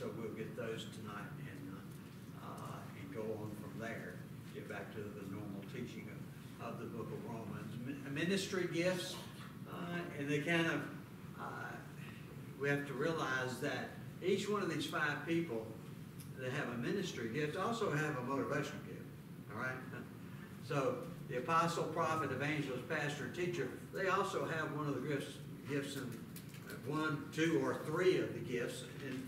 so we'll get those tonight and, uh, uh, and go on from there. Get back to the normal teaching of, of the book of Romans. Ministry gifts, uh, and they kind of, uh, we have to realize that each one of these five people that have a ministry gift also have a motivational gift, all right? So the apostle, prophet, evangelist, pastor, teacher, they also have one of the gifts, gifts in uh, one, two, or three of the gifts in,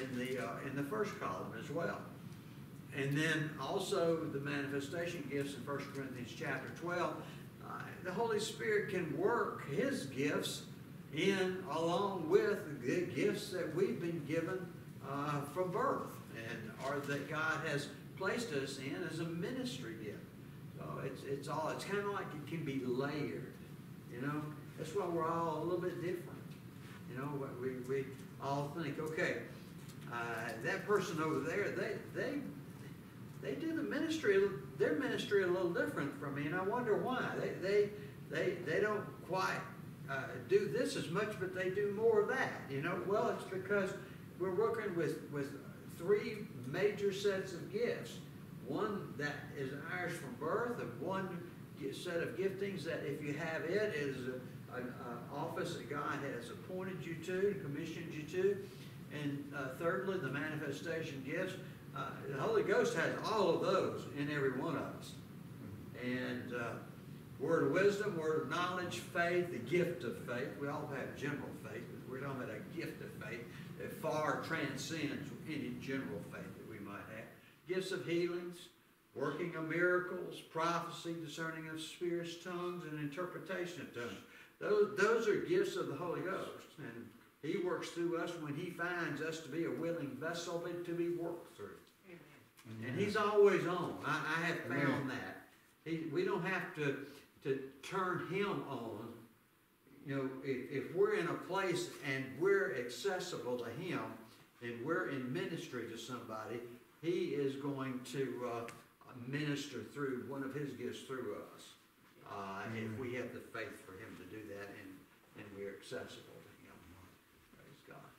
in the, uh, in the first column as well. And then also the manifestation gifts in 1 Corinthians chapter 12. Uh, the Holy Spirit can work His gifts in along with the gifts that we've been given uh, from birth and or that God has placed us in as a ministry gift. So it's, it's all, it's kind of like it can be layered, you know? That's why we're all a little bit different. You know, we, we all think, okay, uh, that person over there, they, they, they do the ministry, their ministry a little different from me, and I wonder why. They, they, they, they don't quite uh, do this as much, but they do more of that, you know? Well, it's because we're working with, with three major sets of gifts. One that is ours from birth, and one set of giftings that if you have it is an uh, office that God has appointed you to, commissioned you to. And uh, thirdly, the manifestation gifts. Uh, the Holy Ghost has all of those in every one of us. And uh, word of wisdom, word of knowledge, faith, the gift of faith. We all have general faith, but we're talking about a gift of faith that far transcends any general faith that we might have. Gifts of healings, working of miracles, prophecy, discerning of spirits, tongues, and interpretation of tongues. Those, those are gifts of the Holy Ghost. And He works through us when He finds us to be a willing vessel to be worked through. And He's always on. I, I have found that. He, we don't have to, to turn Him on. You know, if, if we're in a place and we're accessible to Him, and we're in ministry to somebody, He is going to uh, minister through one of His gifts through us. Uh, If we have the faith for Him to do that and, and we're accessible to Him. Praise God.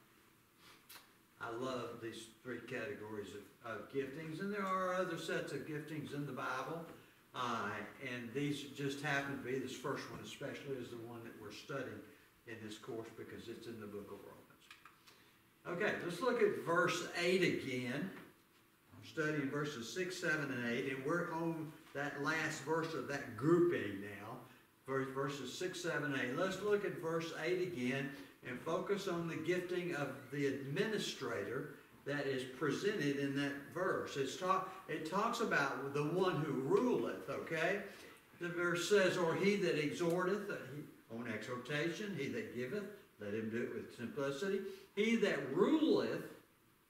I love these three categories of, of giftings, and there are other sets of giftings in the Bible. Uh, and these just happen to be, this first one especially is the one that we're studying in this course because it's in the book of Romans. Okay, let's look at verse 8 again. I'm studying verses 6, 7, and 8, and we're on that last verse of that grouping now, verses 6, 7, 8. Let's look at verse 8 again and focus on the gifting of the administrator that is presented in that verse. It's talk, it talks about the one who ruleth, okay? The verse says, Or he that exhorteth, uh, on exhortation, he that giveth, let him do it with simplicity. He that ruleth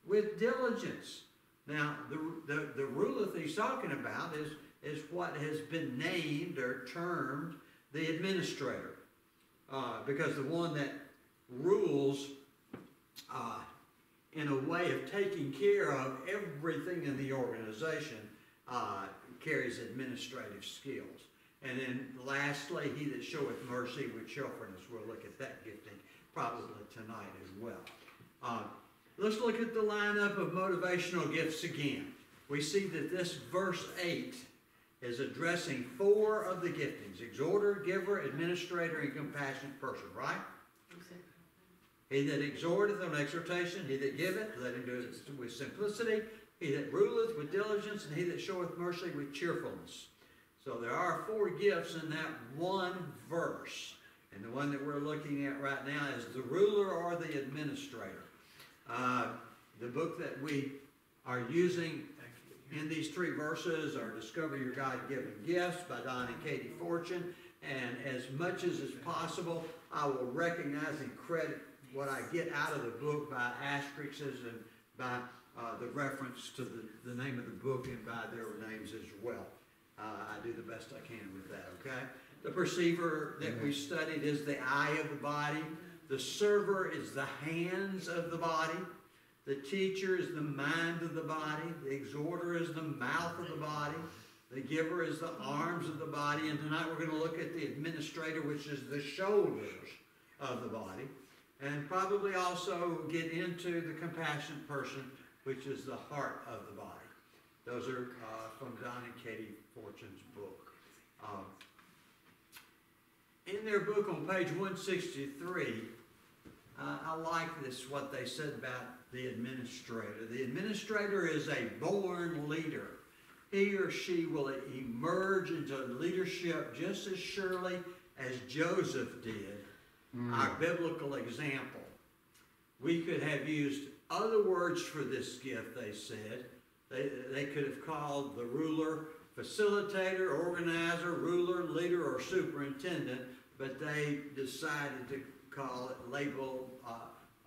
with diligence. Now, the, the, the ruleth he's talking about is, is what has been named or termed the administrator. Uh, because the one that rules uh, in a way of taking care of everything in the organization uh, carries administrative skills. And then lastly, he that showeth mercy with cheerfulness. We'll look at that gifting probably tonight as well. Uh, let's look at the lineup of motivational gifts again. We see that this verse 8 is addressing four of the giftings exhorter, giver, administrator, and compassionate person, right? He that exhorteth on exhortation, he that giveth, let him do it with simplicity. He that ruleth with diligence, and he that showeth mercy with cheerfulness. So there are four gifts in that one verse. And the one that we're looking at right now is the ruler or the administrator. Uh, the book that we are using in these three verses are Discover Your God-Given Gifts by Don and Katie Fortune. And as much as is possible, I will recognize and credit what I get out of the book by asterisks and by uh, the reference to the, the name of the book and by their names as well. Uh, I do the best I can with that, okay? The perceiver that we studied is the eye of the body. The server is the hands of the body. The teacher is the mind of the body. The exhorter is the mouth of the body. The giver is the arms of the body. And tonight we're going to look at the administrator, which is the shoulders of the body. And probably also get into the compassionate person, which is the heart of the body. Those are uh, from Don and Katie Fortune's book. Um, in their book on page 163, uh, I like this, what they said about the administrator. The administrator is a born leader. He or she will emerge into leadership just as surely as Joseph did, our biblical example. We could have used other words for this gift, they said. They, they could have called the ruler facilitator, organizer, ruler, leader, or superintendent, but they decided to call it, label uh,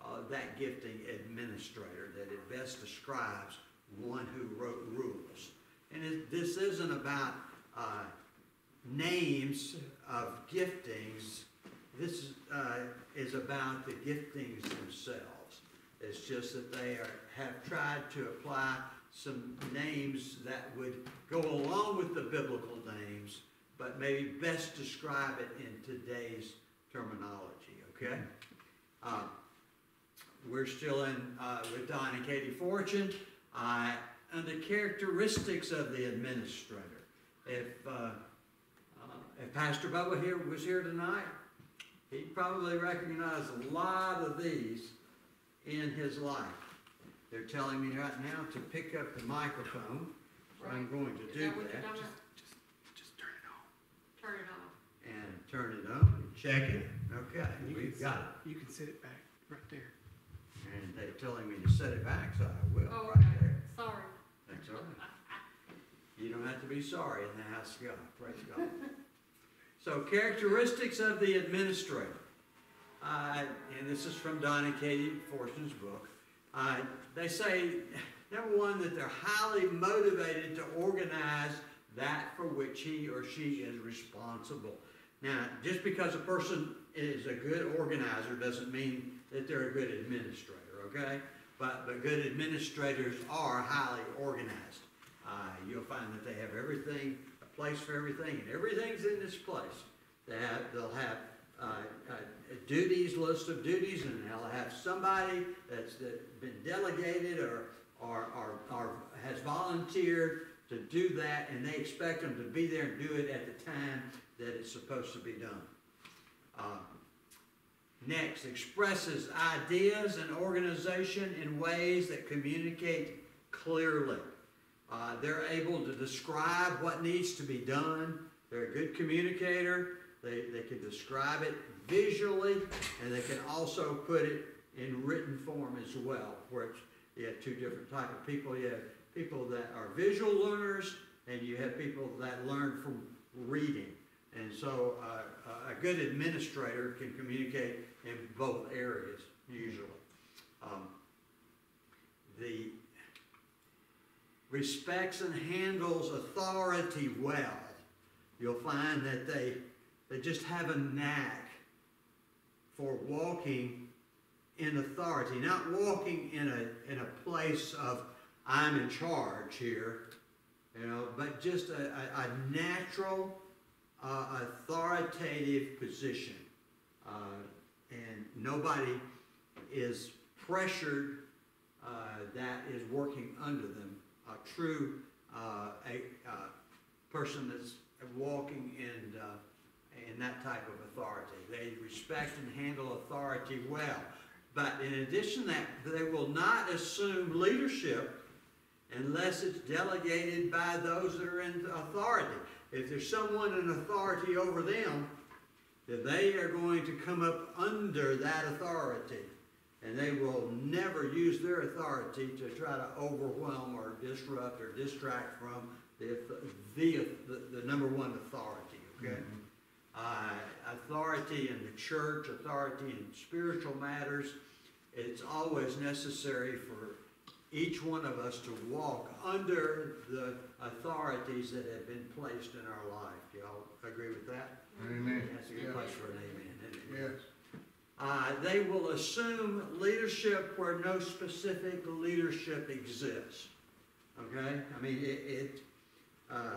uh, that gifting administrator, that it best describes one who wrote rules. And it, this isn't about uh, names of giftings. This is, uh, is about the giftings themselves. It's just that they are, have tried to apply some names that would go along with the biblical names, but maybe best describe it in today's terminology, okay? Uh, we're still in uh, with Don and Katie Fortune. Uh, and the characteristics of the administrator. If, uh, uh, if Pastor Bubba here was here tonight, he'd probably recognized a lot of these in his life. They're telling me right now to pick up the microphone, so I'm going to do that that. doing? Just, just turn it on. Turn it off. And turn it on and check it. Okay, You we've can got set- it. You can set it back right there. And they're telling me to set it back, so I will, Oh, right okay, there. sorry. That's all right. You don't have to be sorry in the house of God, praise God. So characteristics of the administrator. Uh, and this is from Don and Katie Fortune's book. Uh, they say, number one, that they're highly motivated to organize that for which he or she is responsible. Now, just because a person is a good organizer doesn't mean that they're a good administrator, okay? But, but good administrators are highly organized. Uh, you'll find that they have everything, place for everything, and everything's in this place. They have, they'll have uh, uh, duties, list of duties, and they'll have somebody that's that been delegated or, or, or, or has volunteered to do that, and they expect them to be there and do it at the time that it's supposed to be done. Uh, Next, expresses ideas and organization in ways that communicate clearly. Uh, they're able to describe what needs to be done. They're a good communicator. They, they can describe it visually, and they can also put it in written form as well, which you have two different type of people. You have people that are visual learners, and you have people that learn from reading. And so uh, a good administrator can communicate in both areas usually. Um, the respects and handles authority well. You'll find that they, they just have a knack for walking in authority, not walking in a, in a place of I'm in charge here, you know, but just a, a, a natural uh, authoritative position. Uh, and nobody is pressured uh, that is working under them. A true uh, a, uh, person that's walking in, uh, in that type of authority. They respect and handle authority well. But in addition to that, they will not assume leadership unless it's delegated by those that are in authority. If there's someone in authority over them, then they are going to come up under that authority. And they will never use their authority to try to overwhelm or disrupt or distract from the, the, the, the number one authority, okay? Uh, authority in the church, authority in spiritual matters, it's always necessary for each one of us to walk under the authorities that have been placed in our life. Do y'all agree with that? Amen. That's a good Yeah. place for an amen? Yes. Uh, they will assume leadership where no specific leadership exists. Okay? I mean, it, it uh,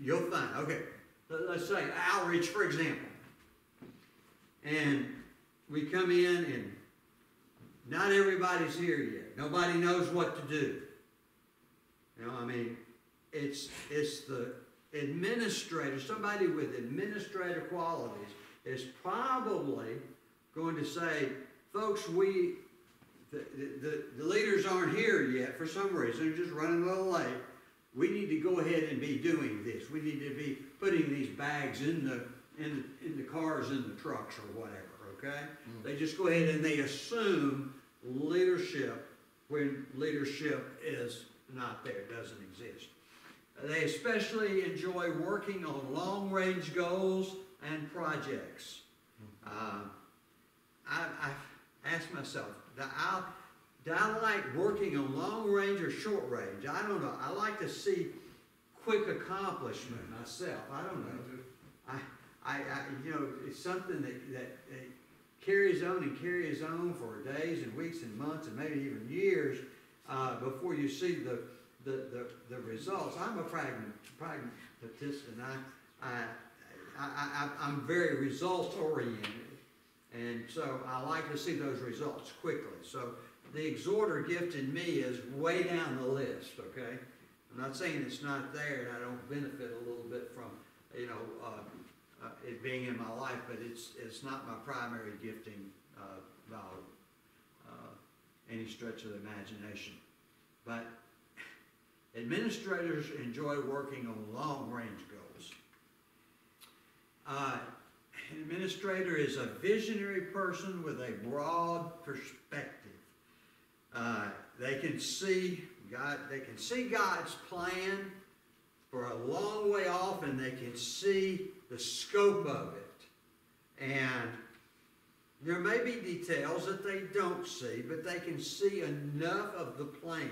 you'll find, okay, let, us say outreach, for example. And we come in and not everybody's here yet. Nobody knows what to do. You know, I mean, it's, it's the administrator, somebody with administrator qualities is probably going to say, folks, we, the, the, the leaders aren't here yet for some reason, they're just running a little late. We need to go ahead and be doing this. We need to be putting these bags in the, in, the- in the cars, in the trucks or whatever, okay? They just go ahead and they assume leadership when leadership is not there, doesn't exist. They especially enjoy working on long-range goals and projects. Uh, I, I asked myself, do I, I like working on long range or short range? I don't know. I like to see quick accomplishment myself. I don't know. I, I, I you know, it's something that, that, carries on and carries on for days and weeks and months and maybe even years uh, before you see the, the, the, the results. I'm a pragmat, pragmatist and I, I, I, I, I'm very results oriented. And so I like to see those results quickly. So the exhorter gift in me is way down the list, okay? I'm not saying it's not there and I don't benefit a little bit from, you know, uh, uh, it being in my life, but it's, it's not my primary gifting, uh, by, uh, any stretch of the imagination. But administrators enjoy working on long-range goals. An administrator is a visionary person with a broad perspective. Uh, they can see God, they can see God's plan for a long way off and they can see the scope of it. And there may be details that they don't see, but they can see enough of the plan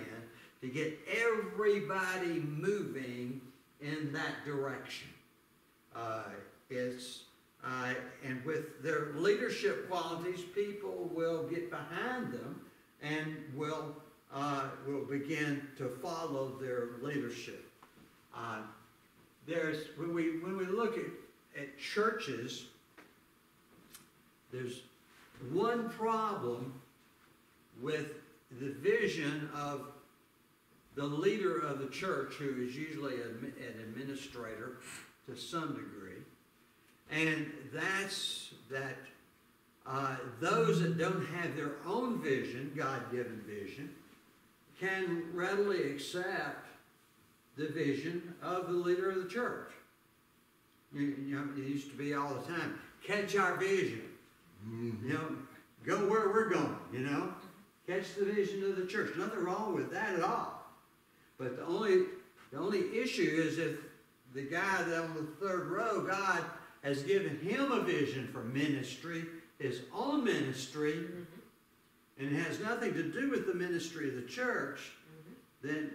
to get everybody moving in that direction. Uh, it's uh, and with their leadership qualities, people will get behind them and will uh, will begin to follow their leadership. Uh, there's when we when we look at, at churches, there's one problem with the vision of the leader of the church, who is usually an administrator to some degree, and that's that uh, those that don't have their own vision, God-given vision, can readily accept the vision of the leader of the church. You, you know, it used to be all the time, catch our vision. You know, go where we're going, you know. Catch the vision of the church. Nothing wrong with that at all. But the only, the only issue is if the guy that on the third row, God has given him a vision for ministry, his own ministry, mm-hmm. and it has nothing to do with the ministry of the church, mm-hmm. then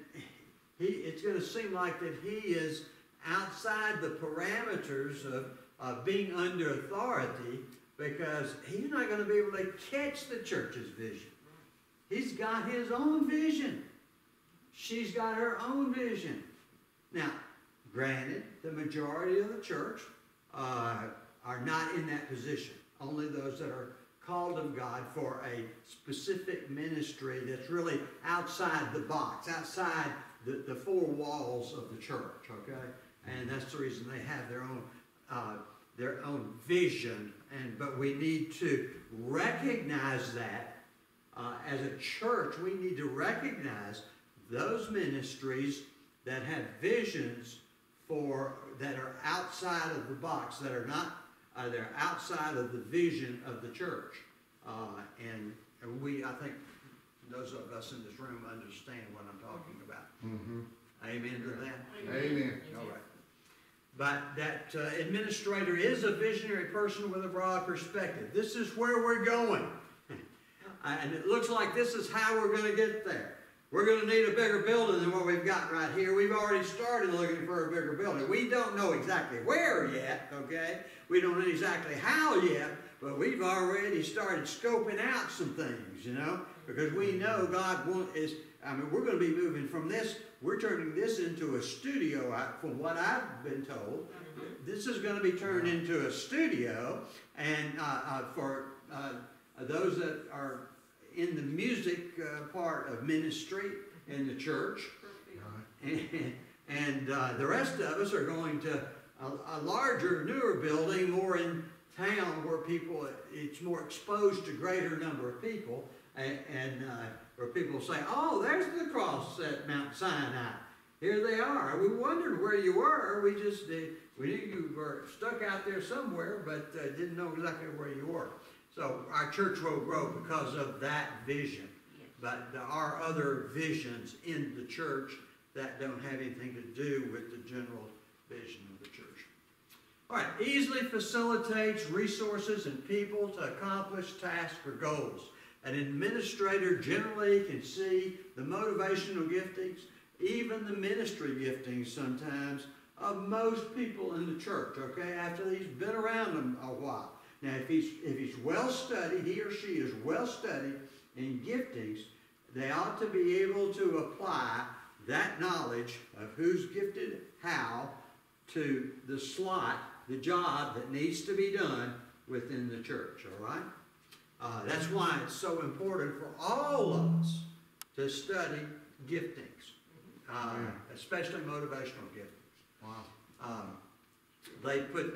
he, it's going to seem like that he is outside the parameters of, of being under authority because he's not going to be able to catch the church's vision. He's got his own vision. She's got her own vision. Now, granted, the majority of the church uh, are not in that position. Only those that are called of God for a specific ministry that's really outside the box, outside the, the four walls of the church, okay? And that's the reason they have their own, uh, their own vision. And, but we need to recognize that uh, as a church, we need to recognize those ministries that have visions for that are outside of the box, that are not, uh, they're outside of the vision of the church. Uh, and, and we, I think, those of us in this room understand what I'm talking about. Mm-hmm. Amen to that? Amen. All right. But that uh, administrator is a visionary person with a broad perspective. This is where we're going. and it looks like this is how we're going to get there. We're going to need a bigger building than what we've got right here. We've already started looking for a bigger building. We don't know exactly where yet, okay? We don't know exactly how yet, but we've already started scoping out some things, you know? Because we know God want, is, I mean, we're going to be moving from this, we're turning this into a studio, from what I've been told. This is going to be turned into a studio, and uh, uh, for uh, those that are in the music uh, part of ministry in the church. And, and uh, the rest of us are going to a, a larger, newer building, more in town where people, it's more exposed to greater number of people. And, and uh, where people say, oh, there's the cross at Mount Sinai. Here they are. We wondered where you were. We just, uh, we knew you were stuck out there somewhere, but uh, didn't know exactly where you were. So our church will grow because of that vision. But there are other visions in the church that don't have anything to do with the general vision of the church. All right, easily facilitates resources and people to accomplish tasks or goals. An administrator generally can see the motivational giftings, even the ministry giftings sometimes, of most people in the church, okay, after he's been around them a while. Now, if he's, if he's well studied, he or she is well studied in giftings, they ought to be able to apply that knowledge of who's gifted how to the slot, the job that needs to be done within the church, all right? Uh, that's why it's so important for all of us to study giftings, uh, especially motivational giftings. Wow. Um, they put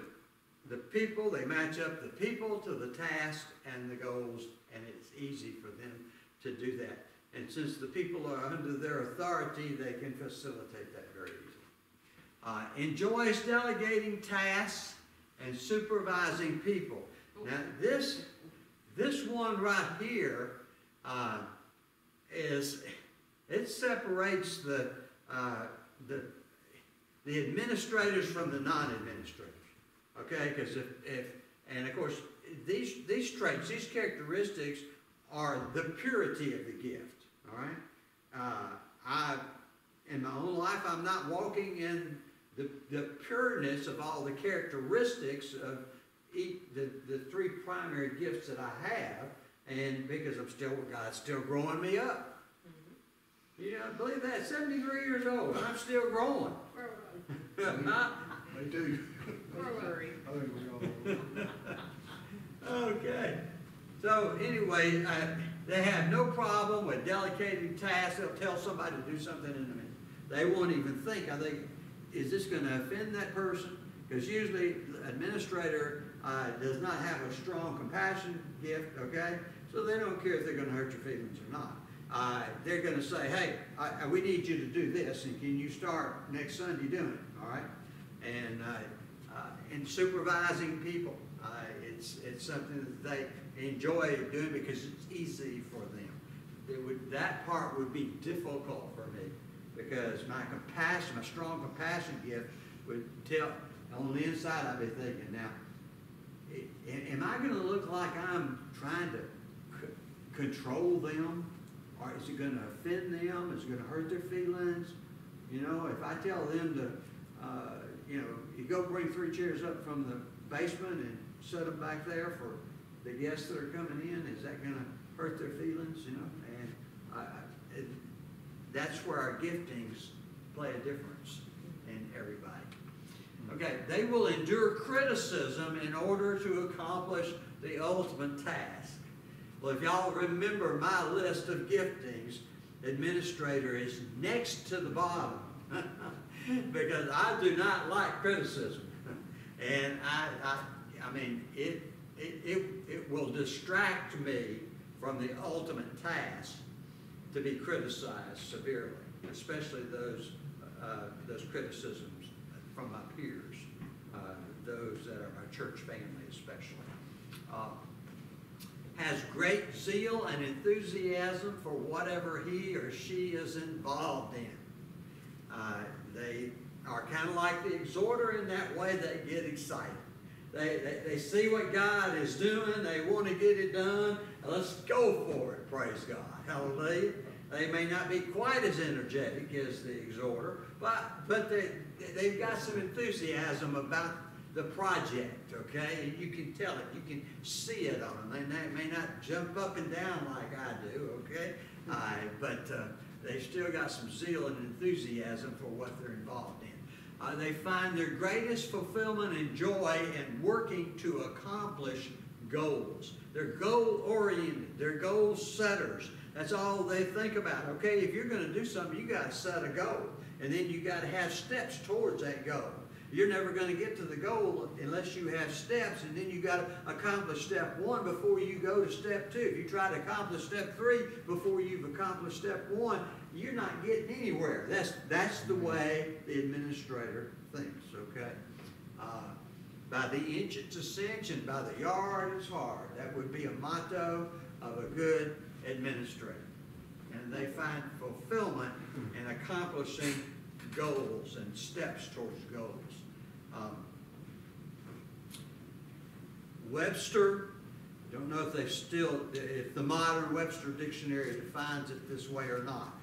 the people, they match up the people to the task and the goals, and it's easy for them to do that. And since the people are under their authority, they can facilitate that very easily. Uh, enjoys delegating tasks and supervising people. Now, this, this one right here uh, is, it separates the, uh, the, the administrators from the non-administrators. Okay, because if, if, and of course, these, these traits, these characteristics are the purity of the gift, all right? Uh, I, in my own life, I'm not walking in the, the pureness of all the characteristics of each, the, the three primary gifts that I have, and because I'm still, God's still growing me up. You know, I believe that, seventy-three years old, I'm still growing. Not, They do. I think. Okay. So anyway, uh, they have no problem with delegating tasks. They'll tell somebody to do something in a minute. They won't even think, I think, is this gonna offend that person? Because usually the administrator, uh, does not have a strong compassion gift, okay? So they don't care if they're gonna hurt your feelings or not. Uh, they're gonna say, hey, I, I- we need you to do this, and can you start next Sunday doing it, all right? And, uh, and supervising people, uh, it's, it's something that they enjoy doing because it's easy for them. It would, that part would be difficult for me, because my compassion, my strong compassion gift would tell, on the inside, I'd be thinking, now, a- am I gonna look like I'm trying to control them? Or is it gonna offend them? Is it gonna hurt their feelings? You know, if I tell them to, uh, you know, you go bring three chairs up from the basement and set them back there for the guests that are coming in, is that gonna hurt their feelings, you know? And I, I, it, that's where our giftings play a difference in everybody. Hmm. Okay, they will endure criticism in order to accomplish the ultimate task. Well, if y'all remember my list of giftings, administrator is next to the bottom. because I do not like criticism. And I, I, I mean, it, it, it, it will distract me from the ultimate task to be criticized severely, especially those, uh, those criticisms from my peers, uh, those that are my church family especially. Uh, has great zeal and enthusiasm for whatever he or she is involved in. They are kind of like the exhorter in that way, they get excited. They, they, they see what God is doing, they want to get it done, let's go for it, praise God. Hallelujah. They may not be quite as energetic as the exhorter, but, but they, they've got some enthusiasm about the project, okay? And you can tell it, you can see it on them. They may- not jump up and down like I do, okay? Uh, but uh, they still got some zeal and enthusiasm for what they're involved in. Uh, they find their greatest fulfillment and joy in working to accomplish goals. They're goal oriented, they're goal setters. That's all they think about. Okay, if you're gonna do something, you gotta set a goal. And then you gotta have steps towards that goal. You're never gonna get to the goal unless you have steps, and then you gotta accomplish step one before you go to step two. If you try to accomplish step three before you've accomplished step one, you're not getting anywhere. That's, that's the way the administrator thinks, okay? Uh, By the inch it's a cinch, and by the yard it's hard. That would be a motto of a good administrator. And they find fulfillment in accomplishing goals and steps towards goals. Um, Webster, don't know if they still, if the modern Webster dictionary defines it this way or not.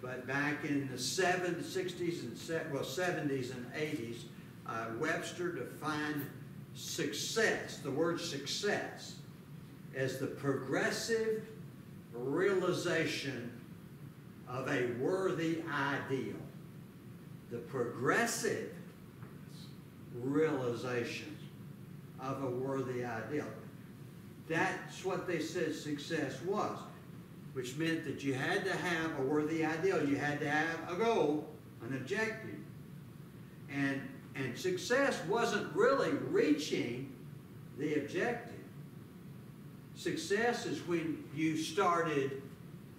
But back in the seven, sixties and se, well, seventies and eighties, uh, Webster defined success, the word success, as the progressive realization of a worthy ideal. The progressive realization of a worthy ideal. That's what they said success was, which meant that you had to have a worthy ideal. You had to have a goal, an objective. And, and success wasn't really reaching the objective. Success is when you started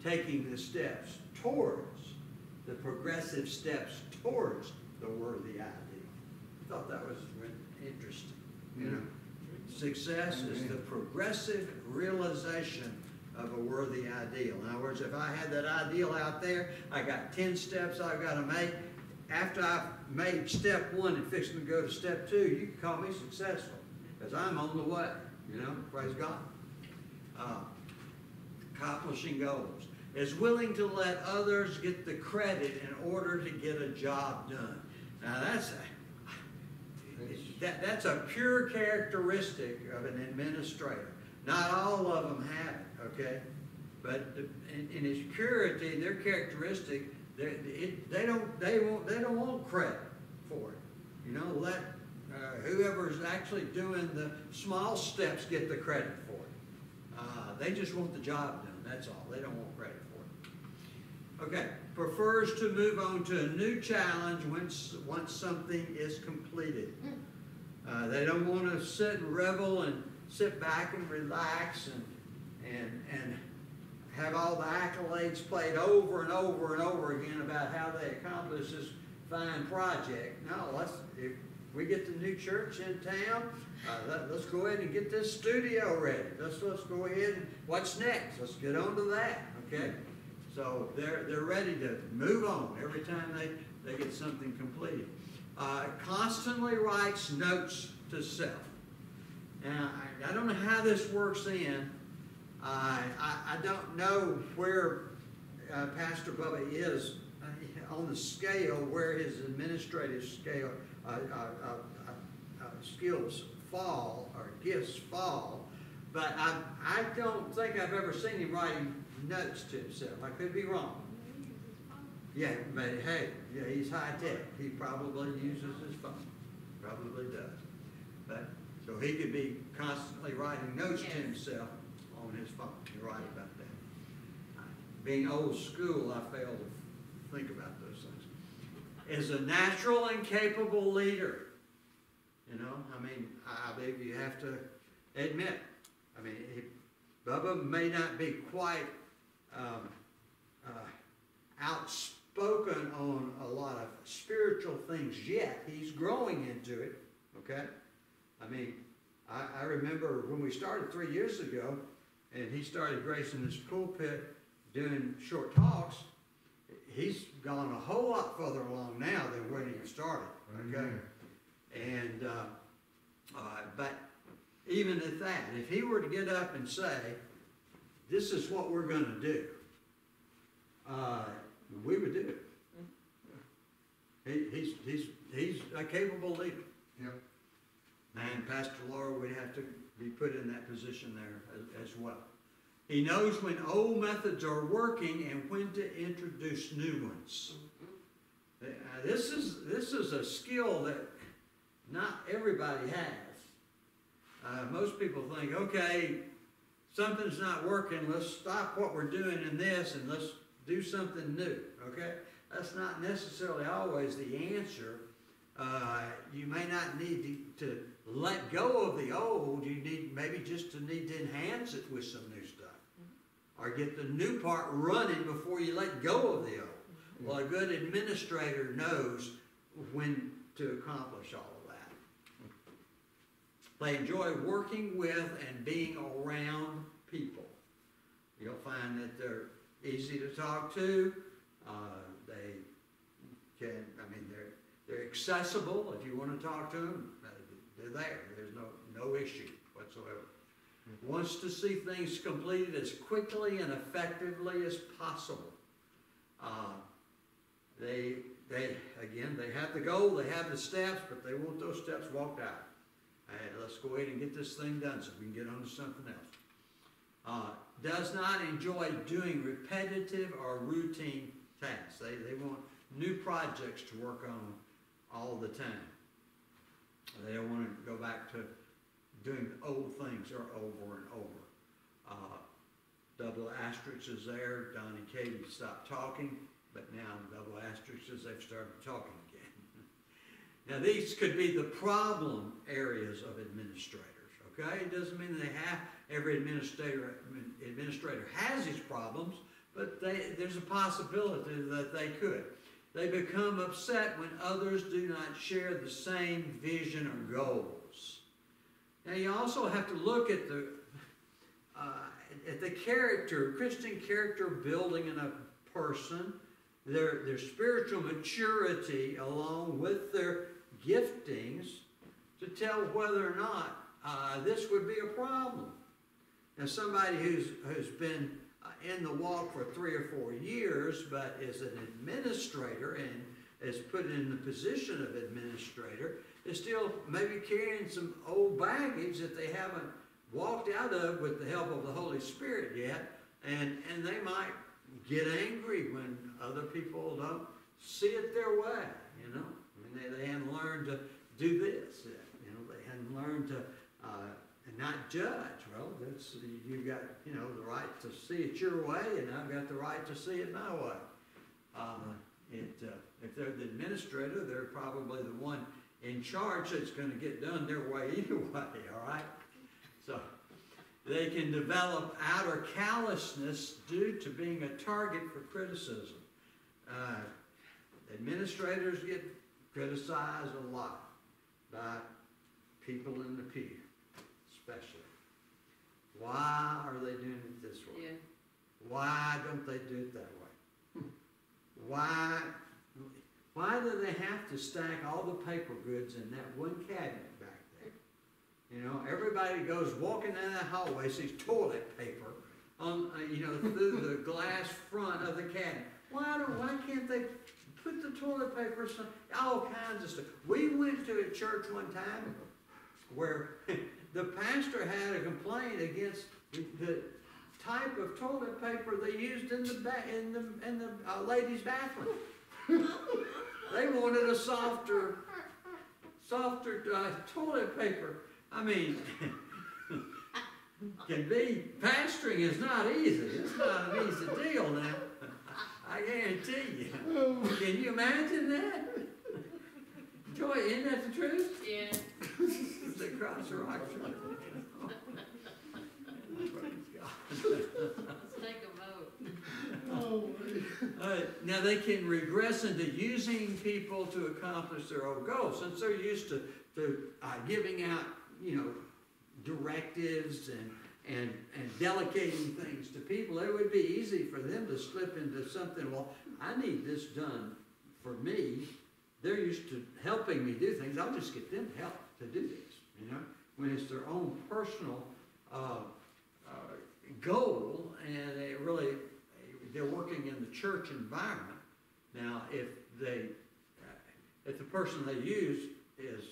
taking the steps towards, the progressive steps towards the worthy ideal. I thought that was interesting, you know? Success is the progressive realization of a worthy ideal. In other words, if I had that ideal out there, I got ten steps I've got to make. After I've made step one and fixing to go to step two, you can call me successful because I'm on the way. You know, praise God. Uh, accomplishing goals is willing to let others get the credit in order to get a job done. That, that's a pure characteristic of an administrator. Not all of them have it, okay? But the- in, in its purity, their characteristic, they, it, they don't, they won't, they don't want credit for it. You know, let uh, whoever's actually doing the small steps get the credit for it. Uh, they just want the job done, that's all. They don't want credit for it. Okay, prefers to move on to a new challenge once, once something is completed. Uh, they don't want to sit and revel and sit back and relax and, and, and have all the accolades played over and over and over again about how they accomplished this fine project. No, let's, if we get the new church in town, uh, let, let's go ahead and get this studio ready. Let's, let's go ahead and, what's next? Let's get on to that, okay? So they're, they're ready to move on every time they, they get something completed. Uh, constantly writes notes to self. Now, I, I don't know how this works in. I, I, don't know where uh, Pastor Bubba is uh, on the scale, where his administrative scale, uh, uh, skills fall, or gifts fall. But I, I don't think I've ever seen him writing notes to himself. I could be wrong. Yeah, but hey, yeah, he's high tech. He probably uses his phone. Probably does. But, so he could be constantly writing notes to himself on his phone. You're right about that. Being old school, I fail to think about those things. Is a natural and capable leader. You know, I mean, I I believe you have to admit, I mean, he, Bubba may not be quite, um, uh, outspoken on a lot of spiritual things yet. He's growing into it, okay? I mean, I, I remember when we started three years ago, and he started gracing this pulpit doing short talks, he's gone a whole lot further along now than when he started, okay? And, uh, uh, but even at that, if he were to get up and say, this is what we're gonna do, uh, we would do it. He, he's, he's, he's a capable leader. Yep. And Pastor Laura would have to be put in that position there as, as well. He knows when old methods are working and when to introduce new ones. Uh, this is, this is a skill that not everybody has. Uh, most people think, okay, something's not working, let's stop what we're doing in this and let's do something new, okay? That's not necessarily always the answer. Uh, you may not need to, to let go of the old, you need, maybe just to need to enhance it with some new stuff. Or get the new part running before you let go of the old. Well, a good administrator knows when to accomplish all of that. They enjoy working with and being around people. You'll find that they're easy to talk to. Uh, they can, I mean, they're, they're accessible. If you want to talk to them, they're there. There's no, no issue whatsoever. Wants to see things completed as quickly and effectively as possible. Uh, they, they, again, they have the goal, they have the steps, but they want those steps walked out. Hey, let's go ahead and get this thing done so we can get on to something else. Uh, does not enjoy doing repetitive or routine tasks. They, they want new projects to work on all the time. They don't want to go back to doing old things or over and over. Uh, double asterisk is there. Don and Katie stopped talking, but now double asterisk is they've started talking again. now these could be the problem areas of administrators. Okay, it doesn't mean they have every administrator administrator has his problems, but they, there's a possibility that they could. They become upset when others do not share the same vision or goals. Now you also have to look at the uh, at the character, Christian character building in a person, their their spiritual maturity along with their giftings to tell whether or not uh, this would be a problem. Now somebody who's who's been uh, in the walk for three or four years, but is an administrator and is put in the position of administrator, is still maybe carrying some old baggage that they haven't walked out of with the help of the Holy Spirit yet, and, and they might get angry when other people don't see it their way, you know. I mean, they, they hadn't learned to do this, you know, they hadn't learned to uh, not judge. Well, that's, you've got, you know, the right to see it your way, and I've got the right to see it my way. Uh, it, uh, if they're the administrator, they're probably the one in charge that's going to get done their way anyway, all right? So they can develop outer callousness due to being a target for criticism. Uh, administrators get criticized a lot by people in the pew, especially. Why are they doing it this way? Yeah. Why don't they do it that way? Why, why do they have to stack all the paper goods in that one cabinet back there? You know, everybody goes walking down that hallway, sees toilet paper on, uh, you know, through the glass front of the cabinet. Why don't, why can't they put the toilet paper, some, all kinds of stuff? We went to a church one time where the pastor had a complaint against the, type of toilet paper they used in the in the in the uh, ladies' bathroom. they wanted a softer, softer uh, toilet paper. I mean, can be pastoring is not easy. It's not an easy deal now. I guarantee you. Can you imagine that? Joy, isn't that the truth? Yeah. They cross the rocks. Praise Let's take a vote. Oh, Uh, now they can regress into using people to accomplish their own goals, since they're used to, to uh, giving out, you know, directives and, and, and delegating things to people. It would be easy for them to slip into something, well, I need this done for me. They're used to helping me do things, I'll just get them help to do this, you know? When it's their own personal, uh, uh, goal, and they really, they're working in the church environment. Now, if they, if the person they use is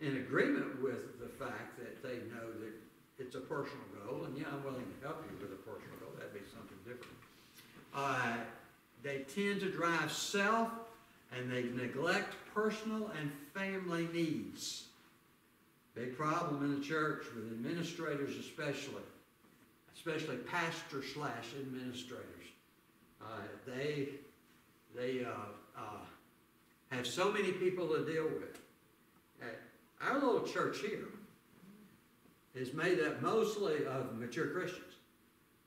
in agreement with the fact that they know that it's a personal goal, and yeah, I'm willing to help you with a personal goal, that'd be something different. Uh, they tend to drive self, and they neglect personal and family needs. Big problem in the church with administrators especially, especially pastor slash administrators. Uh, they, they, uh, uh, have so many people to deal with. Our little church here is made up mostly of mature Christians.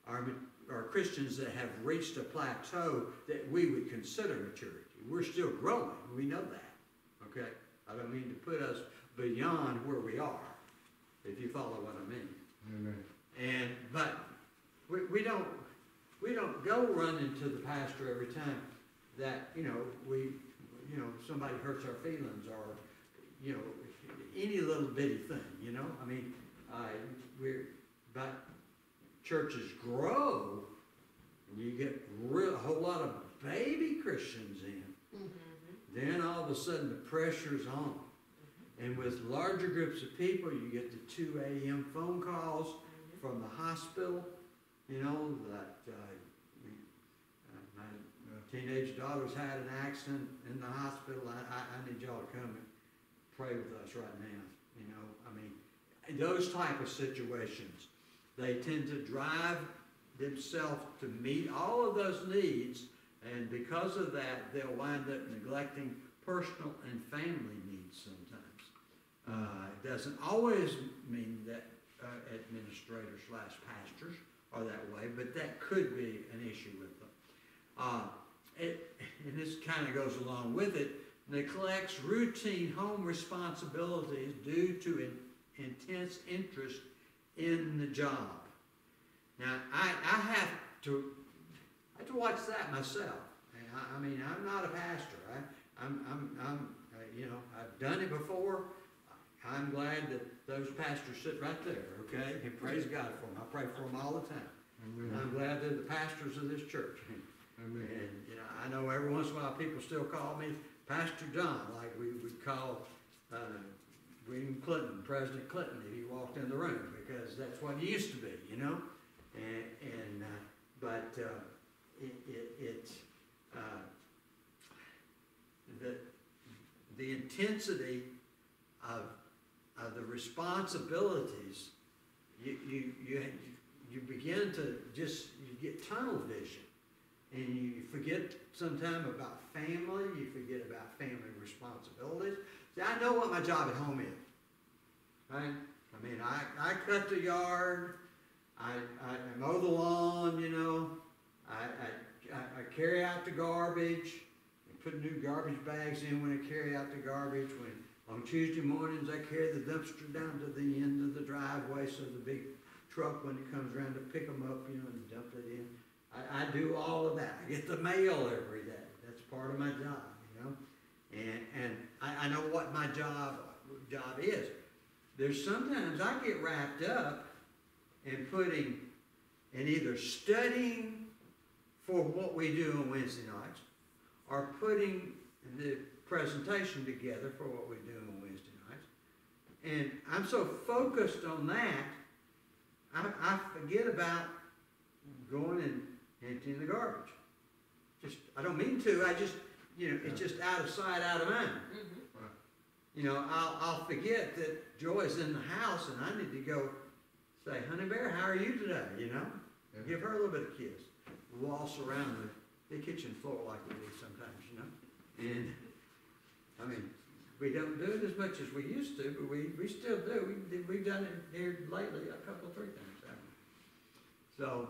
Ma- our Christians that have reached a plateau that we would consider maturity. We're still growing, we know that, okay? I don't mean to put us beyond where we are, if you follow what I mean. Amen. And, but, we, we don't, we don't go running to the pastor every time that, you know, we, you know, somebody hurts our feelings or, you know, any little bitty thing, you know? I mean, uh, we're, but churches grow, and you get real, a whole lot of baby Christians in, then all of a sudden the pressure's on. And with larger groups of people, you get the two AM phone calls from the hospital, you know, that, uh, uh, my teenage daughter's had an accident in the hospital, I, I, I need y'all to come and pray with us right now, you know, I mean, those type of situations, they tend to drive themselves to meet all of those needs, and because of that, they'll wind up neglecting personal and family needs sometimes. Uh, it doesn't always mean that uh, administrators slash pastors are that way, but that could be an issue with them. Uh, it, and this kind of goes along with it, neglects routine home responsibilities due to an intense interest in the job. Now, I, I have to, I have to watch that myself. I, I mean, I'm not a pastor. I, I'm, I'm, I'm, uh, you know, I've done it before. I'm glad that those pastors sit right there, okay? And praise God for them. I pray for them all the time. And I'm glad they're the pastors of this church. Amen. And, you know, I know every once in a while people still call me Pastor John, like we would call, uh, William Clinton, President Clinton, if he walked in the room, because that's what he used to be, you know? And, and, uh, but, uh, it, it, it's, uh, the, the intensity of, of the responsibilities, you, you, you, you begin to just, you get tunnel vision. And you forget sometime about family, you forget about family responsibilities. See, I know what my job at home is, right? I mean, I, I cut the yard, I I mow the lawn, you know, I, I, I- carry out the garbage, and put new garbage bags in when I carry out the garbage. When, on Tuesday mornings, I carry the dumpster down to the end of the driveway, so the big truck, when it comes around to pick them up, you know, and dump it in. I, I do all of that. I get the mail every day. That's part of my job, you know? And, and I, I know what my job, job is. There's sometimes I get wrapped up in putting, in either studying for what we do on Wednesday nights, are putting the presentation together for what we do on Wednesday nights. And I'm so focused on that, I, I forget about going and emptying the garbage. Just, I don't mean to, I just, you know, it's just out of sight, out of mind. Mm-hmm. You know, I'll, I'll forget that Joy's in the house and I need to go say, honey bear, how are you today, you know? Yeah. Give her a little bit of kiss. Waltz around the, the kitchen floor like we do sometimes, you know? And, I mean, we don't do it as much as we used to, but we, we still do. We, we've done it here lately a couple, three times. So,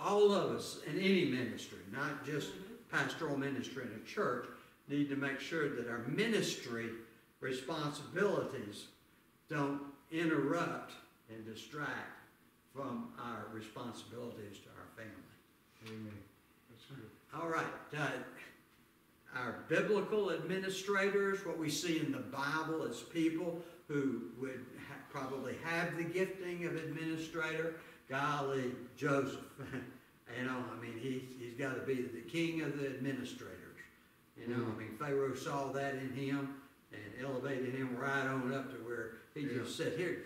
all of us in any ministry, not just pastoral ministry in a church, need to make sure that our ministry responsibilities don't interrupt and distract from our responsibilities to. Amen. That's good. All right, uh, our biblical administrators, what we see in the Bible is people who would ha- probably have the gifting of administrator. Golly, Joseph, you know, I mean, he's, he's got to be the king of the administrators. You know, I mean, Pharaoh saw that in him and elevated him right on up to where he just said, here,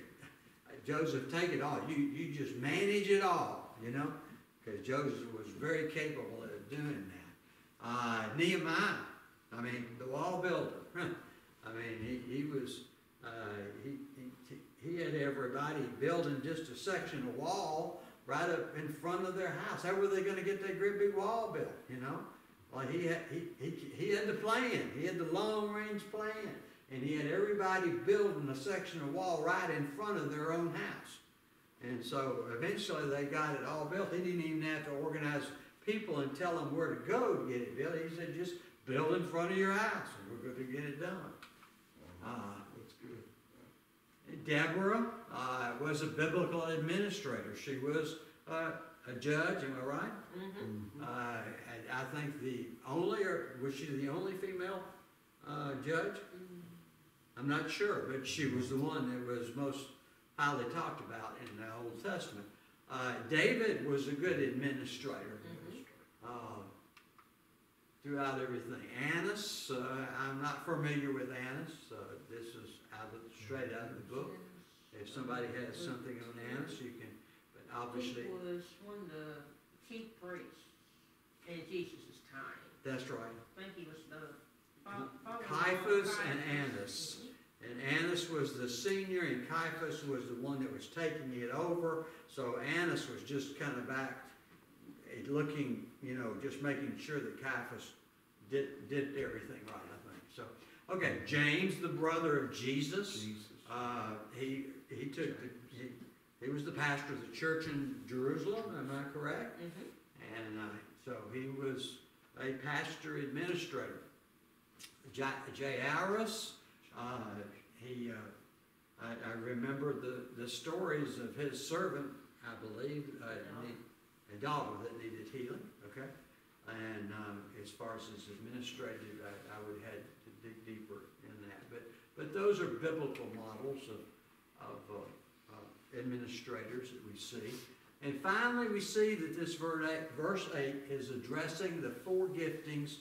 Joseph, take it all. You, you just manage it all, you know? Because Joseph was very capable of doing that. Uh, Nehemiah, I mean, the wall builder. I mean, he, he was, uh, he, he, he had everybody building just a section of wall right up in front of their house. How were they gonna get that great big wall built, you know? Well, he had, he, he, he had the plan, he had the long-range plan, and he had everybody building a section of wall right in front of their own house. And so eventually they got it all built. He didn't even have to organize people and tell them where to go to get it built. He said, just build in front of your house and we're going to get it done. Uh, That's good. Deborah uh, was a biblical administrator. She was uh, a judge, am I right? Mm-hmm. Uh, and I think the only, or was she the only female uh, judge? I'm not sure, but she was the one that was most highly talked about in the Old Testament. Uh, David was a good administrator uh, throughout everything. Annas, uh, I'm not familiar with Annas. Uh, this is out of straight out of the book. If somebody has something on Annas, you can. But obviously, He was one of the chief priests in Jesus' time. that's right. I think he was the. Caiaphas and. Annas. And Annas was the senior, and Caiaphas was the one that was taking it over. So Annas was just kind of back, eh, looking, you know, just making sure that Caiaphas did, did everything right, I think. So, okay, James, the brother of Jesus, Jesus. uh, he, he took, the, he, he was the pastor of the church in Jerusalem, am I correct? Mhm. And uh, so he was a pastor administrator. Ja- Jairus, uh, he, uh, I, I remember the, the stories of his servant, I believe, uh, need- a daughter that needed healing, okay? And um, as far as his administrative, I, I would have to dig deeper in that. But, but those are biblical models of, of uh, uh, administrators that we see. And finally, we see that this verse eight, verse eight is addressing the four giftings,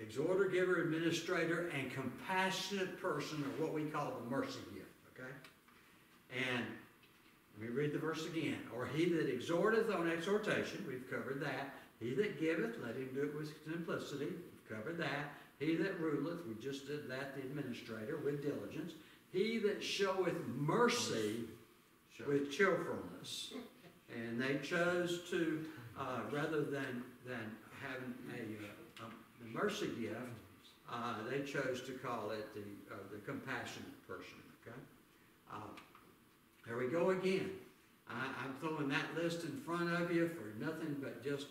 exhorter, giver, administrator, and compassionate person, or what we call the mercy gift, okay? And let me read the verse again. Or he that exhorteth on exhortation, we've covered that. He that giveth, let him do it with simplicity, we've covered that. He that ruleth, we just did that, the administrator, with diligence. He that showeth mercy with cheerfulness. And they chose to, uh, rather than, than having a, uh, a mercy gift, uh, they chose to call it the, uh, the compassionate person, okay? Uh, There we go again. I, I'm throwing that list in front of you for nothing but just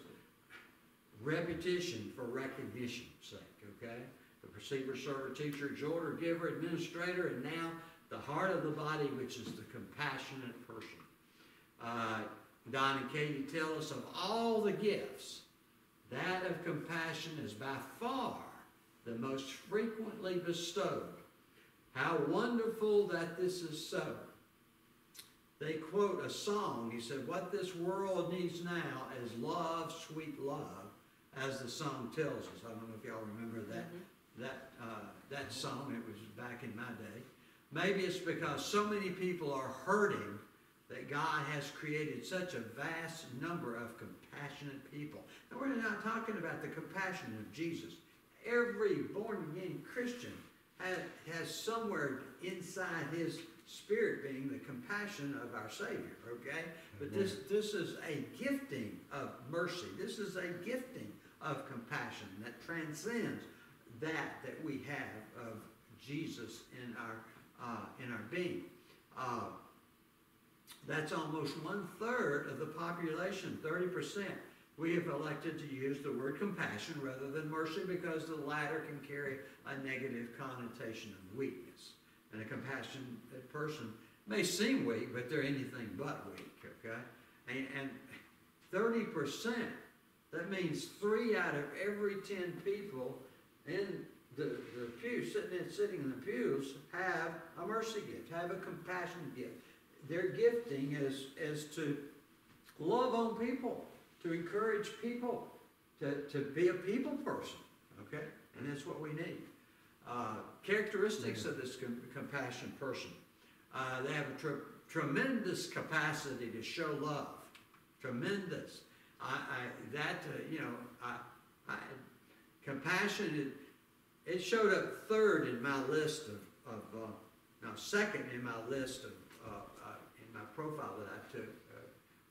repetition for recognition's sake, okay? The perceiver, server, teacher, exhorter, giver, administrator, and now the heart of the body, which is the compassionate person. Uh, Don and Katie tell us of all the gifts, that of compassion is by far the most frequently bestowed. How wonderful that this is so. They quote a song. He said, What this world needs now is love, sweet love, as the song tells us. I don't know if y'all remember that that, uh, that song, it was back in my day. Maybe it's because so many people are hurting that God has created such a vast number of compassionate people. And we're not talking about the compassion of Jesus. Every born-again Christian has, has somewhere inside his spirit being the compassion of our Savior, okay? But this, this is a gifting of mercy. This is a gifting of compassion that transcends that that we have of Jesus in our uh, in our being. Uh, that's almost one third of the population, thirty percent. We have elected to use the word compassion rather than mercy because the latter can carry a negative connotation of weakness. And a compassionate person may seem weak, but they're anything but weak. Okay, and, and thirty percent. That means three out of every ten people in the, the pew, sitting in, sitting in the pews, have a mercy gift, have a compassion gift. Their gifting is, is to love on people, to encourage people, to, to be a people person, okay? And that's what we need. Uh, characteristics of this com- compassion person. Uh, they have a tre- tremendous capacity to show love. Tremendous. I, I, that, uh, you know, I, I, compassion, it, it showed up third in my list of, of uh, no, second in my list of, profile that I took, uh,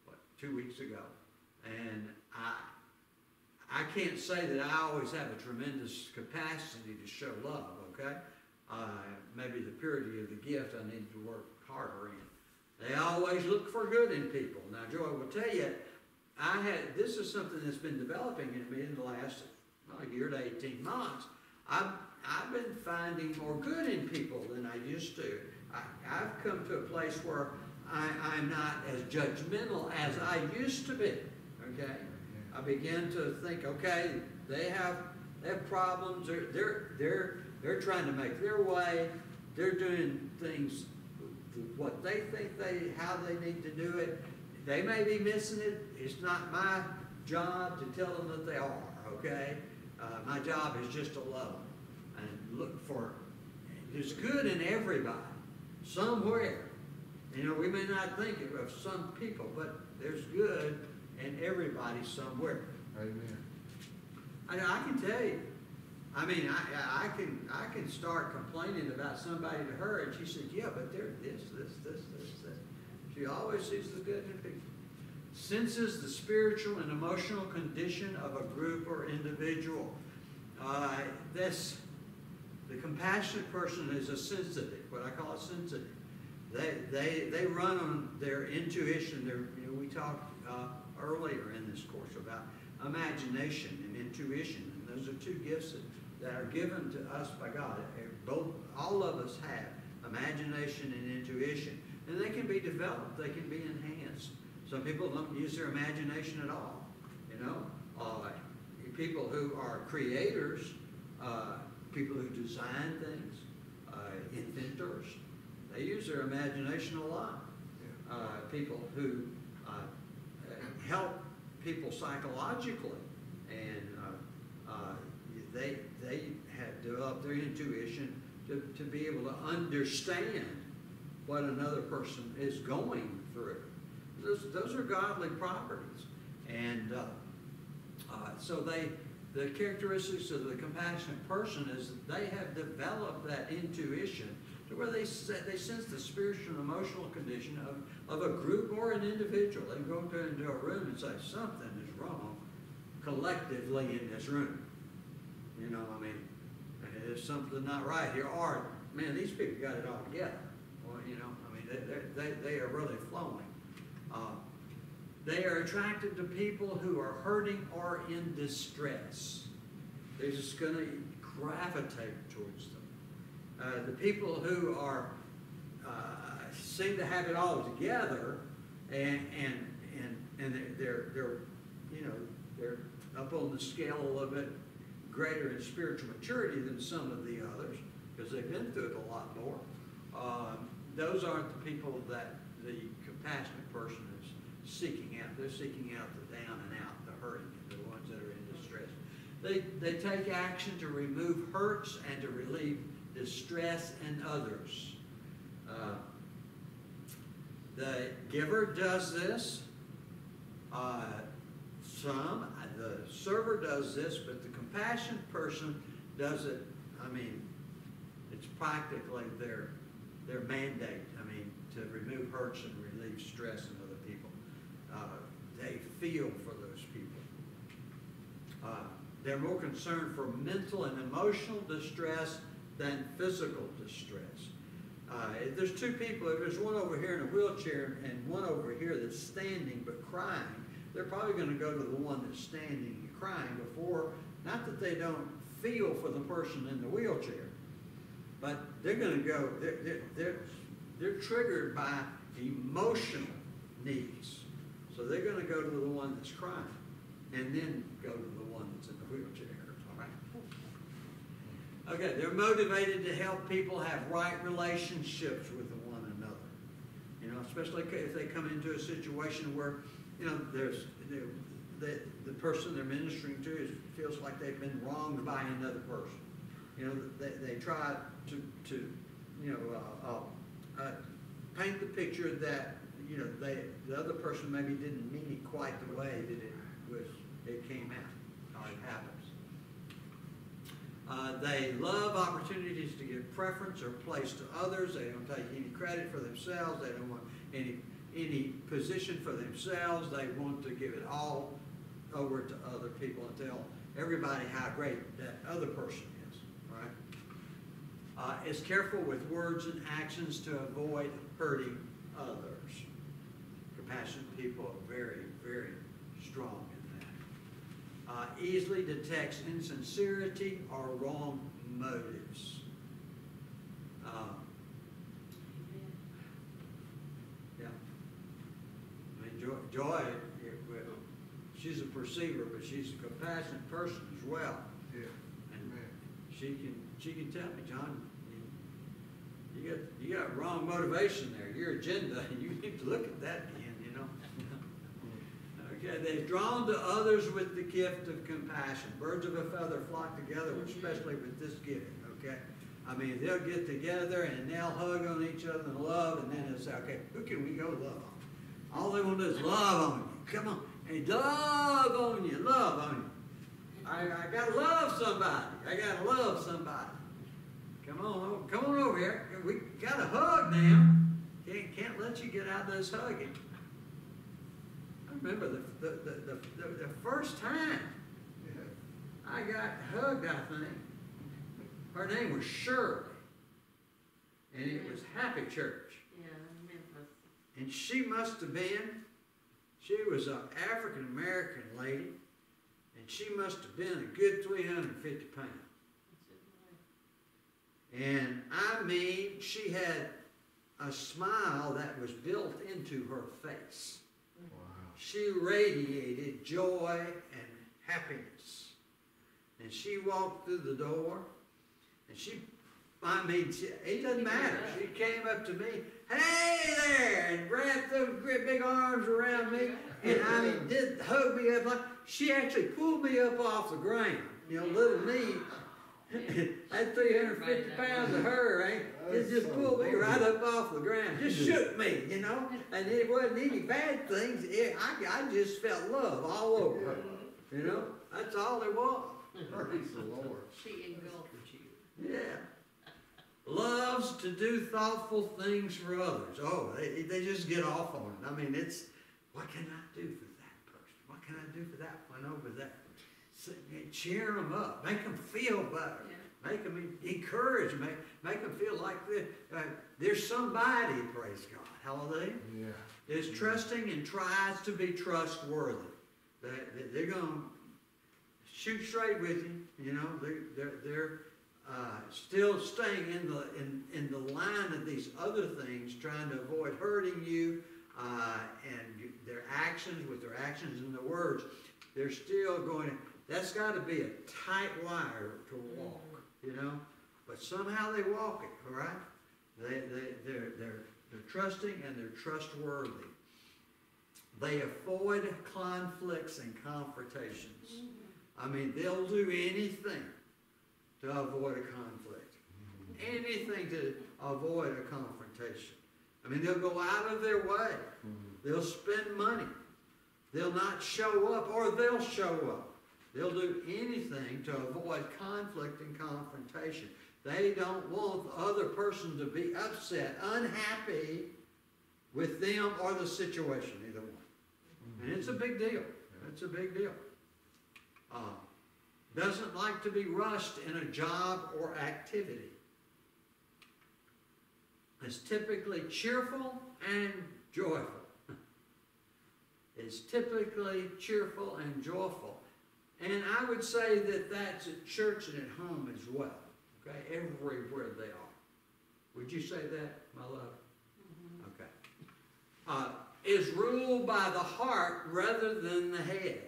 what, two weeks ago. And I, I can't say that I always have a tremendous capacity to show love, okay? Uh, maybe the purity of the gift I need to work harder in. They always look for good in people. Now, Joy I will tell you, I had, this is something that's been developing in me in the last, well, year to eighteen months. I've, I've been finding more good in people than I used to. I, I've come to a place where I, I'm not as judgmental as I used to be, okay? I began to think, okay, they have, they have problems, they're, they're, they're, they're trying to make their way, they're doing things, what they think they, how they need to do it. They may be missing it, it's not my job to tell them that they are, okay? Uh, my job is just to love them and look for, there's good in everybody, somewhere. You know, we may not think of- of some people, but there's good in everybody somewhere. Amen. I, I can tell you, I mean, I, I can, I can start complaining about somebody to her, and she said, yeah, but they're this, this, this, this, this. She always sees the good in people. Senses the spiritual and emotional condition of a group or individual. Uh, this, the compassionate person is a sensitive, what I call a sensitive. They, they, they run on their intuition, their, you know, we talked, uh, earlier in this course about imagination and intuition, and those are two gifts that, that are given to us by God. Eh, Both, all of us have imagination and intuition, and they can be developed, they can be enhanced. Some people don't use their imagination at all, you know? Uh, people who are creators, uh, people who design things, uh, inventors, they use their imagination a lot. Uh, people who uh, help people psychologically, and uh, uh, they they have developed their intuition to, to be able to understand what another person is going through. Those, those are godly properties, and uh, uh, so they the characteristics of the compassionate person is that they have developed that intuition to where they they sense the spiritual and emotional condition of, of a group or an individual. They go to, into a room and say something is wrong collectively in this room. You know, I mean, there's something not right here. Or man, these people got it all together. Well, you know, I mean, they they they are really flowing. Uh, they are attracted to people who are hurting or in distress. They're just going to gravitate towards them. Uh, the people who are uh, seem to have it all together, and and and and they're, they're you know they're up on the scale a little bit greater in spiritual maturity than some of the others because they've been through it a lot more. Um, those aren't the people that the compassionate person is seeking out. They're seeking out the down and out, the hurting, the ones that are in distress. They, they take action to remove hurts and to relieve distress and others. Uh, the giver does this. Uh, some, the server does this, but the compassionate person does it. I mean, it's practically their their mandate. I mean, to remove hurts and relieve stress in other people. Uh, they feel for those people. Uh, they're more concerned for mental and emotional distress than physical distress. Uh, there's two people, if there's one over here in a wheelchair and one over here that's standing but crying, they're probably going to go to the one that's standing and crying before, not that they don't feel for the person in the wheelchair, but they're going to go, they're, they're, they're, they're triggered by emotional needs. So they're going to go to the one that's crying and then go to the one that's in the wheelchair. Okay, they're motivated to help people have right relationships with one another. You know, especially if they come into a situation where, you know, there's, the, the person they're ministering to is, feels like they've been wronged by another person. You know, they, they try to, to, you know, uh, uh, uh, paint the picture that, you know, they, the other person maybe didn't mean it quite the way that it was, it came out, how it happens. Uh, they love opportunities to give preference or place to others. They don't take any credit for themselves. They don't want any any position for themselves. They want to give it all over to other people and tell everybody how great that other person is, right? Uh, is careful with words and actions to avoid hurting others. Compassionate people are very, very strong. Uh, easily detects insincerity or wrong motives. Um, yeah. I mean, Joy, Joy, it- well, she's a perceiver, but she's a compassionate person as well. Yeah, And man. she can, she can tell me, John, you, you got, you got wrong motivation there, your agenda, you need to look at that again, you know? Okay, they've drawn to others with the gift of compassion. Birds of a feather flock together, mm-hmm. especially with this gift. okay? I mean, they'll get together and they'll hug on each other and love, and then they'll say, okay, who can we go love on? All they want to do is love on you. Come on, hey, love on you, love on you. I, I gotta love somebody. I gotta love somebody. Come on, come on over here. We gotta hug now. Can't, can't let you get out of this hugging. Remember the, the, the, the, the, the first time I got hugged, I think. Her name was Shirley. And it was Happy Church. Yeah, Memphis. And she must have been, she was an African American lady, and she must have been a good 350 pounds. And I mean, she had a smile that was built into her face. She radiated joy and happiness. And she walked through the door, and she, I mean, she, it doesn't matter. She came up to me, hey there, and wrapped those great big arms around me, and I mean, did hug me up like, she actually pulled me up off the ground. You know, little me, that 350 pounds of her, ain't, it just pulled me right up off the ground, just shook me, you know? And it wasn't any bad things, it, I, I just felt love all over her, you know? That's all it was, Praise the Lord. She engulfed you. yeah. Loves to do thoughtful things for others. Oh, they, they just get off on it. I mean, it's, what can I do for that person? What can I do for that one over there? So, cheer them up, make them feel better. Yeah. Make them encourage, make, make them feel like they're, uh, there's somebody, praise God, hallelujah, Yeah. is trusting and tries to be trustworthy. They, they- they're gonna shoot straight with you, you know, they're, they're, they're, uh, still staying in the, in, in the line of these other things, trying to avoid hurting you, uh, and their actions, with their actions and their words, they're still going, that's gotta be a tight wire to walk, mm-hmm. you know? But somehow they walk it, all right? They, they, they're, they're, they're trusting and they're trustworthy. They avoid conflicts and confrontations. Mm-hmm. I mean, they'll do anything to avoid a conflict. Mm-hmm. Anything to avoid a confrontation. I mean, they'll go out of their way. They'll spend money. They'll not show up or they'll show up. They'll do anything to avoid conflict and confrontation. They don't want the other person to be upset, unhappy with them or the situation, either one. And it's a big deal. It's a big deal. Uh, doesn't like to be rushed in a job or activity. Is typically cheerful and joyful. Is typically cheerful and joyful. And I would say that that's at church and at home as well. Okay, everywhere they are. Would you say that, my love? Okay. Uh, is ruled by the heart rather than the head.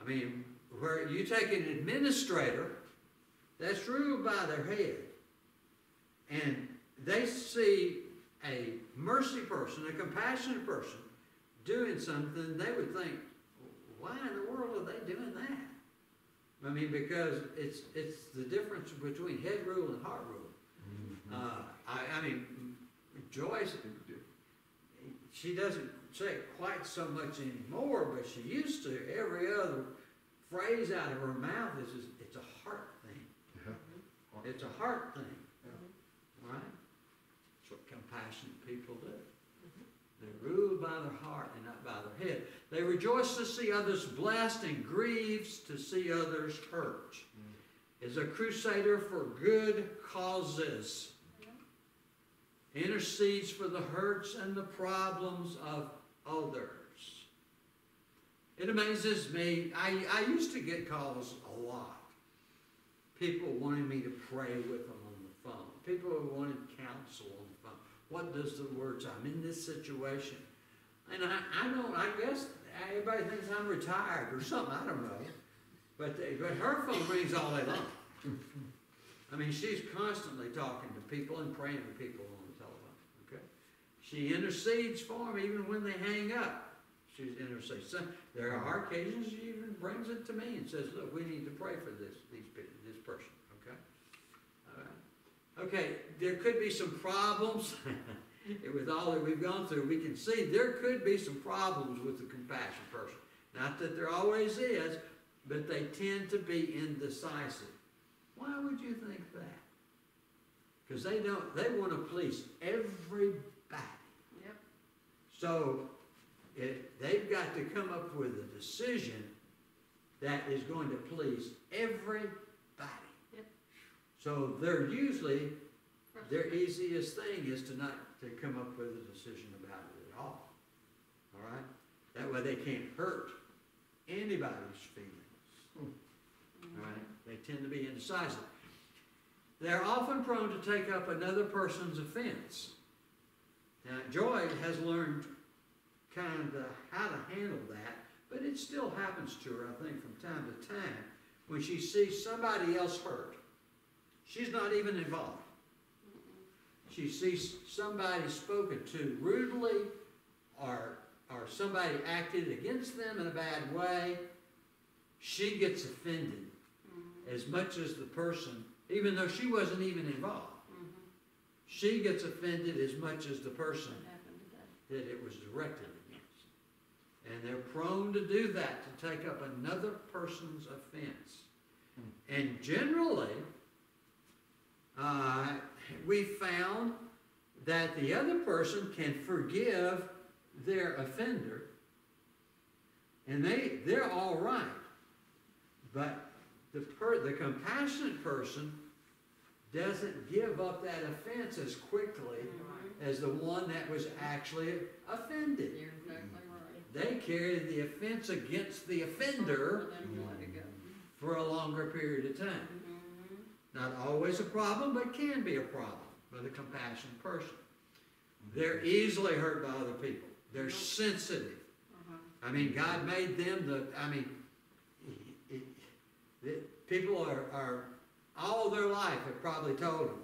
I mean, where you take an administrator, that's ruled by their head. And they see a mercy person, a compassionate person, doing something, they would think, why in the world are they doing that? I mean, because it's, it's the difference between head rule and heart rule. Mm-hmm. Uh, I, I mean, Joyce, she doesn't say quite so much anymore, but she used to. Every other phrase out of her mouth is, is it's a heart thing. Yeah. Mm-hmm. It's a heart thing. Right? That's what compassionate people do. Mm-hmm. They're ruled by their heart and not by their head. They rejoice to see others blessed and grieves to see others hurt. Is a crusader for good causes. Intercedes for the hurts and the problems of others. It amazes me. I, I used to get calls a lot. People wanting me to pray with them on the phone. People wanted counsel on the phone. What does the word say? I'm in this situation. And I, I don't, I guess everybody thinks I'm retired or something, I don't know. But, they, but her phone rings all day long. I mean, she's constantly talking to people and praying to people on the telephone, okay? She intercedes for them even when they hang up. She intercedes. So, there are occasions she even brings it to me and says, look, we need to pray for this, these, this person, okay? All right. Okay, there could be some problems. With all that we've gone through, we can see there could be some problems with the compassion person. Not that there always is, but they tend to be indecisive. Why would you think that? Because they don't, they want to please everybody. Yep. So, it, they've got to come up with a decision that is going to please everybody. Yep. So they're usually, their easiest thing is to not, to come up with a decision about it at all. All right? That way they can't hurt anybody's feelings. Hmm. All right? They tend to be indecisive. They're often prone to take up another person's offense. Now, Joy has learned kind of how to handle that, but it still happens to her, I think, from time to time when she sees somebody else hurt. She's not even involved. She sees somebody spoken to rudely or, or somebody acted against them in a bad way. She gets offended mm-hmm. as much as the person, even though she wasn't even involved. Mm-hmm. She gets offended as much as the person What happened today? that it was directed against. And they're prone to do that, to take up another person's offense. Hmm. And generally, uh, we found that the other person can forgive their offender, and they, they're all right. But the per, the compassionate person doesn't give up that offense as quickly as the one that was actually offended. Exactly right. They carry the offense against the offender For them to let it go. for a longer period of time. Not always a problem, but can be a problem with a compassionate person. They're easily hurt by other people. They're sensitive. Uh-huh. I mean, God made them the, I mean, it- it- people are, are, all their life have probably told them,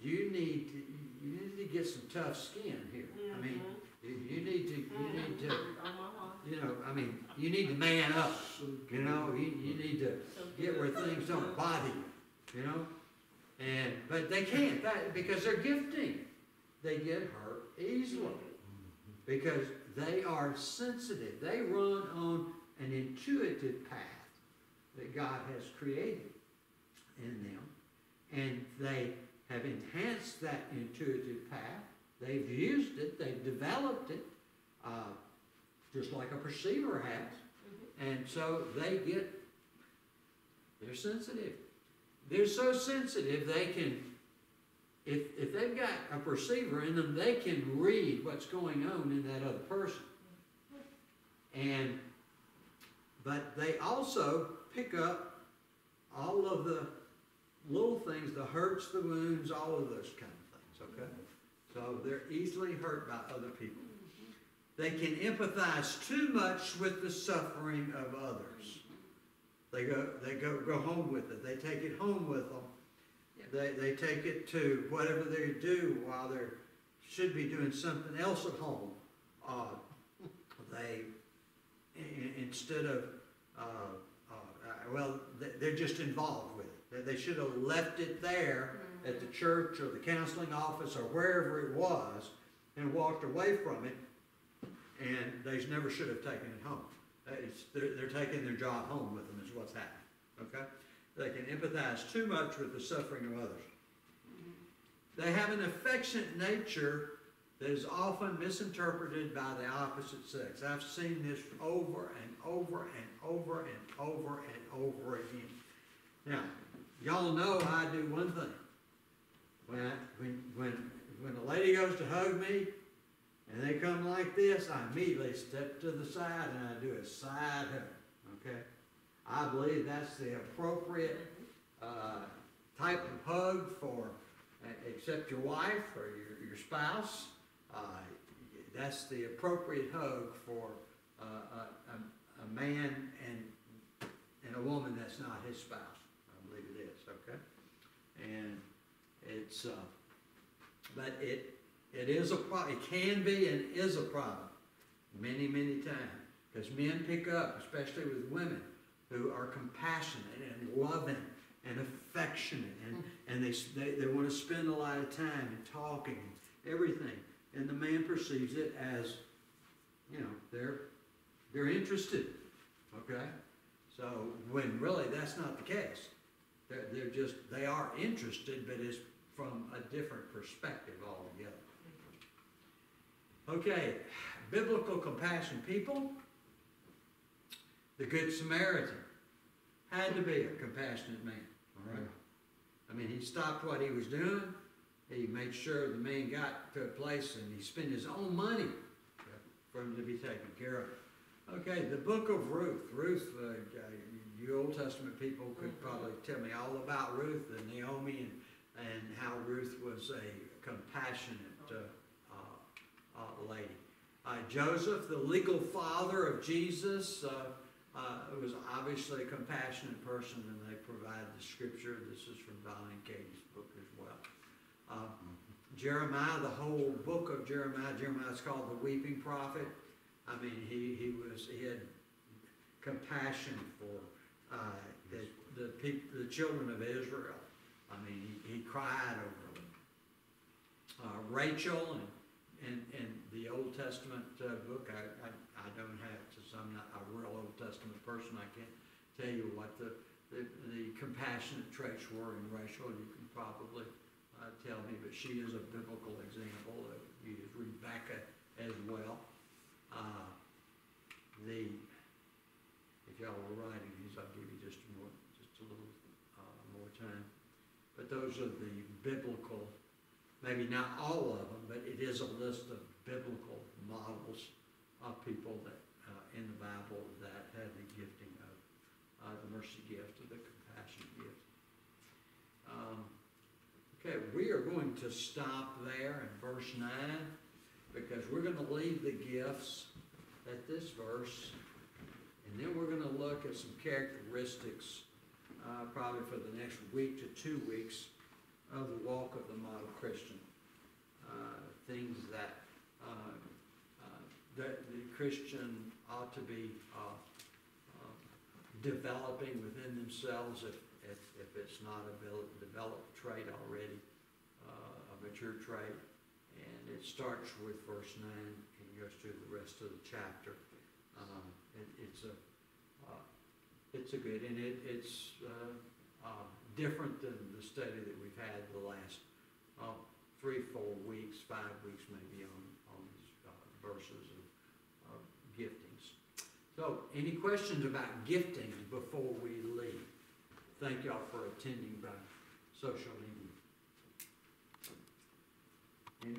you need to, you need to get some tough skin here. I mean, you, you need to, you need to, Uh-huh. you know, I mean, you need to man up, you know, you, you need to get where things don't bother you, you know? And, but they can't, that, because they're gifting. They get hurt easily because they are sensitive. They run on an intuitive path that God has created in them. And they have enhanced that intuitive path. They've used it, they've developed it, uh, just like a perceiver has. And so they get, they're sensitive. They're so sensitive, they can, if, if they've got a perceiver in them, they can read what's going on in that other person. And, but they also pick up all of the little things, the hurts, the wounds, all of those kind of things, okay? So they're easily hurt by other people. They can empathize too much with the suffering of others. They go, they go, go home with it. They take it home with them. They, they take it to whatever they do while they should be doing something else at home. Uh, they, i- instead of, uh, uh, well, they- they're just involved with it. They- They should have left it there at the church or the counseling office or wherever it was and walked away from it, and they never should have taken it home. It's, they're, they're taking their job home with them is what's happening, okay? They can empathize too much with the suffering of others. They have an affectionate nature that is often misinterpreted by the opposite sex. I've seen this over and over and over and over and over again. Now, y'all know I do one thing. When, I, when, when, when a lady goes to hug me, and they come like this, I immediately step to the side and I do a side hug, okay? I believe that's the appropriate, uh, type of hug for, uh, except your wife or your, your spouse. Uh, that's the appropriate hug for, uh, a, a, a man and, and a woman that's not his spouse. I believe it is, okay? And it's, uh, but it, it is a pro, it can be and is a problem, many, many times. Because men pick up, especially with women, who are compassionate and loving and affectionate, and, and they, they, they want to spend a lot of time and talking and everything. And the man perceives it as, you know, they're, they're interested, okay? So, when really that's not the case. They're, they're just, they are interested, but it's from a different perspective altogether. Okay, biblical compassion. People, the Good Samaritan had to be a compassionate man, all right? I mean, he stopped what he was doing. He made sure the man got to a place and he spent his own money for him to be taken care of. Okay, the book of Ruth. Ruth, uh, you Old Testament people could probably tell me all about Ruth and Naomi and, and how Ruth was a compassionate uh, lady. Uh, Joseph, the legal father of Jesus, uh, uh, was obviously a compassionate person, and they provide the scripture. This is from Don and Katie's book as well. Uh, Jeremiah, the whole book of Jeremiah, Jeremiah is called the weeping prophet. I mean, he, he was, he had compassion for, uh, the, the the children of Israel. I mean, he, he cried over them. Uh, Rachel and, and, and the Old Testament, uh, book, I, I, I don't have, since I'm not a real Old Testament person, I can't tell you what the, the, the compassionate traits were in Rachel. You can probably, uh, tell me, but she is a biblical example. You use Rebecca as well. Uh, the, if y'all were writing these, I'll give you just more, just a little, uh, more time. But those are the biblical, maybe not all of them, but it is a list of biblical models of people that, uh, in the Bible that had the gifting of, uh, the mercy gift or the compassion gift. Um, Okay, we are going to stop there in verse nine, because we're gonna leave the gifts at this verse. And then we're gonna look at some characteristics, uh, probably for the next week to two weeks of the walk of the model Christian. Uh, things that, uh, uh, that the Christian ought to be, uh, uh, developing within themselves if, if, if it's not a developed trait already, uh, a mature trait. And it starts with verse nine and goes through the rest of the chapter. Um, it, it's a, it's a good, and it, it's, uh, uh, different than the study that we've had the last, uh, three, four weeks, five weeks maybe on, on these, uh, verses of, of giftings. So, any questions about giftings before we leave? Thank y'all for attending by social media.